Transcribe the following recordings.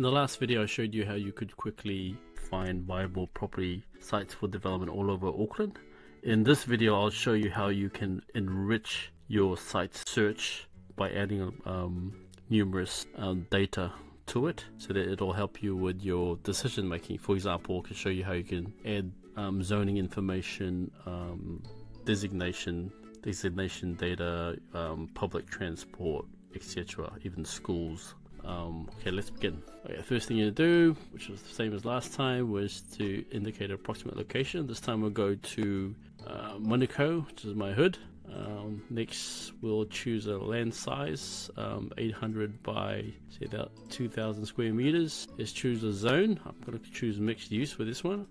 In the last video I showed you how you could quickly find viable property sites for development all over Auckland. In this video I'll show you how you can enrich your site search by adding um, numerous um, data to it so that it'll help you with your decision making. For example, I can show you how you can add um, zoning information, um, designation, designation data, um, public transport, etc., even schools. Um, okay, let's begin. Okay, first thing you do, which was the same as last time, was to indicate approximate location. This time we'll go to uh, Manukau, which is my hood. Um, next, we'll choose a land size, um, 800 by say about 2,000 square meters. Let's choose a zone. I'm going to choose mixed use for this one,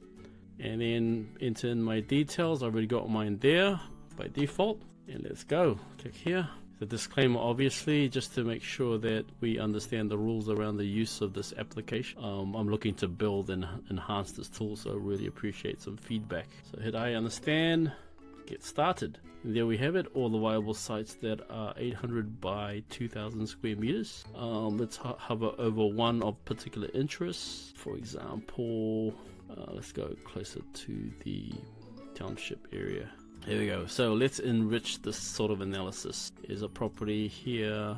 and then enter in my details. I've already got mine there by default, and let's go. Click here. The disclaimer, obviously, just to make sure that we understand the rules around the use of this application. Um, I'm looking to build and enhance this tool, so I really appreciate some feedback. So hit I understand get started. And there we have it, all the viable sites that are 800 by 2000 square meters. Um, let's ho hover over one of particular interest. For example, uh, let's go closer to the township area. Here we go. So let's enrich this sort of analysis. Is a property here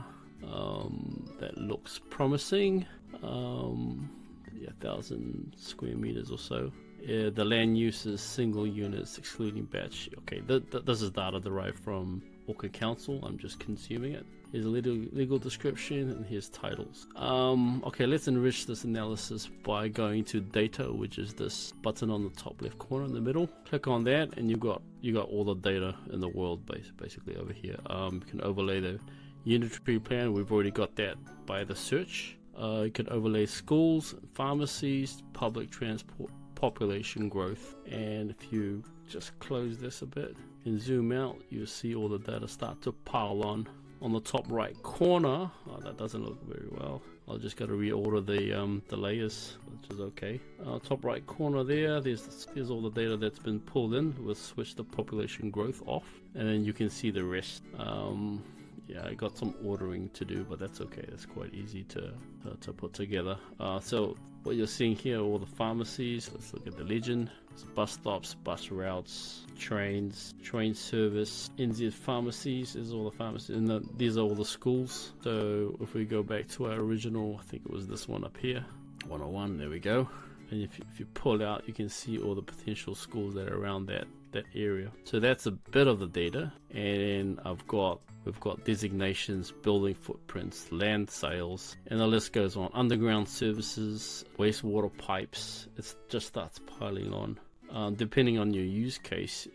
um, that looks promising. Um, yeah, thousand square meters or so. Uh, the land use is single units excluding bach. Okay, th th this is data derived from Auckland Council. I'm just consuming it. Here's a legal, legal description and here's titles. Um, okay, let's enrich this analysis by going to data, which is this button on the top left corner in the middle. Click on that and you've got you got all the data in the world base basically over here. Um, you can overlay the unitary plan. We've already got that by the search. Uh, you can overlay schools, pharmacies, public transport, population growth. And if you just close this a bit and zoom out you'll see all the data start to pile on. On the top right corner oh, that doesn't look very well. I'll just got to reorder the um, the layers which is okay. Uh, top right corner there there's there's all the data that's been pulled in. We'll switch the population growth off and then you can see the rest. Um, yeah, I got some ordering to do, but that's okay. That's quite easy to to, to put together. Uh, so what you're seeing here, are all the pharmacies. Let's look at the legend. It's bus stops, bus routes, trains, train service. NZ pharmacies is all the pharmacies, and the, these are all the schools. So if we go back to our original, I think it was this one up here, 101. There we go. And if, if you pull out, you can see all the potential schools that are around that that area. So that's a bit of the data, and I've got we've got designations, building footprints, land sales, and the list goes on. Underground services, wastewater pipes. It just starts piling on. Uh, depending on your use case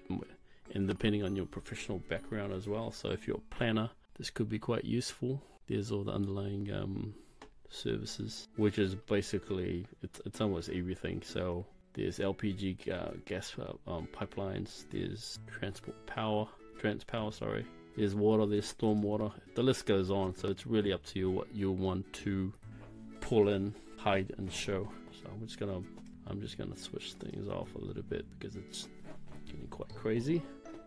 and depending on your professional background as well. So if you're a planner, this could be quite useful. There's all the underlying um, services, which is basically it's, it's almost everything. So there's LPG uh, gas uh, um, pipelines. There's transport power, Transpower. Sorry. There's water. There's storm water. The list goes on. So it's really up to you what you want to pull in, hide, and show. So I'm just gonna I'm just gonna switch things off a little bit because it's getting quite crazy.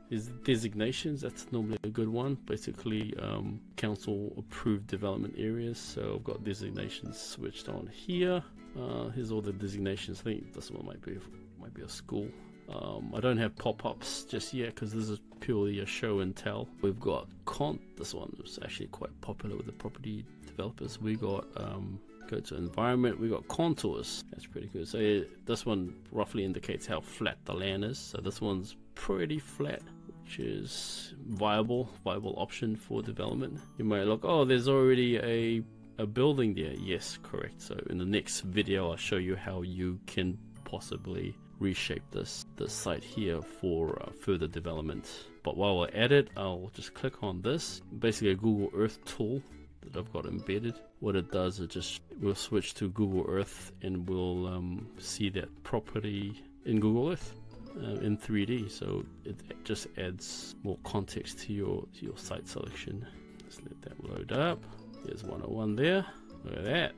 Is designations. That's normally a good one. Basically, um, council approved development areas. So I've got designations switched on here. Uh, here's all the designations. I think this one might be might be a school. Um, I don't have pop-ups just yet because this is purely a show and tell. We've got Cont. This one is actually quite popular with the property developers. We got um, go to environment. We got contours. That's pretty good. So this one roughly indicates how flat the land is. So this one's pretty flat which is viable, viable option for development. You might look, oh, there's already a a building there. Yes, correct. So in the next video, I'll show you how you can possibly reshape this, this site here for uh, further development. But while we're at it, I'll just click on this. Basically a Google Earth tool that I've got embedded. What it does is just we'll switch to Google Earth and we'll um, see that property in Google Earth. Uh, in 3D, so it just adds more context to your to your site selection. Let's let that load up. There's 101 there. Look at that.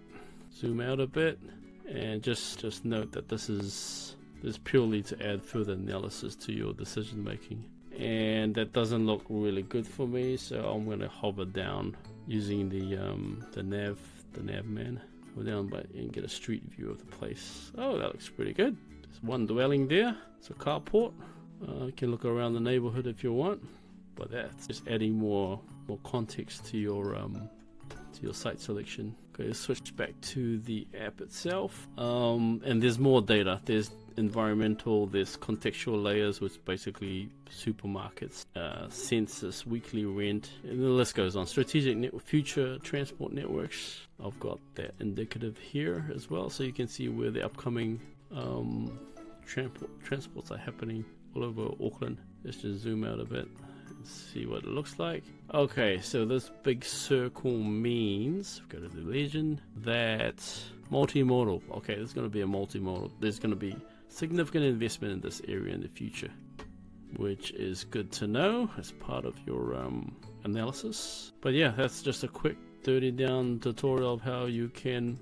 Zoom out a bit and just just note that this is this purely to add further analysis to your decision making. And that doesn't look really good for me, so I'm gonna hover down using the um, the nav the nav man. Go down by and get a street view of the place. Oh, that looks pretty good. There's one dwelling there. It's a carport. Uh, you can look around the neighborhood if you want, but that's just adding more more context to your um, to your site selection. Okay, switch back to the app itself. Um, and there's more data. There's environmental, there's contextual layers, which basically supermarkets, uh, census, weekly rent, and the list goes on. Strategic net- future transport networks. I've got that indicative here as well, so you can see where the upcoming um, transport transports are happening all over Auckland. Let's just zoom out a bit and see what it looks like. Okay, so this big circle means, go to the legend, that multimodal. Okay, there's going to be a multimodal. There's going to be significant investment in this area in the future, which is good to know as part of your um, analysis. But yeah, that's just a quick 30 down tutorial of how you can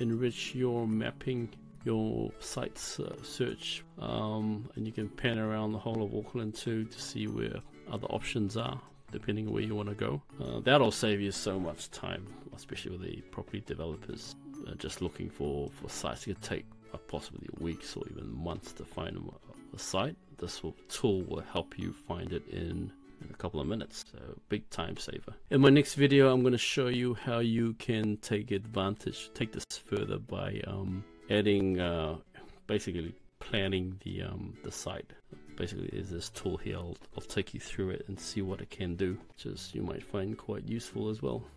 enrich your mapping your site's uh, search um, and you can pan around the whole of Auckland too to see where other options are depending on where you want to go. Uh, that'll save you so much time, especially with the property developers uh, just looking for, for sites. It could take possibly weeks or even months to find a, site. This will, tool will help you find it in in a couple of minutes. So big time saver. In my next video, I'm going to show you how you can take advantage, take this further by um, adding, uh, basically planning the um, the site. Basically, there's this tool here. I'll, I'll take you through it and see what it can do, which is you might find quite useful as well.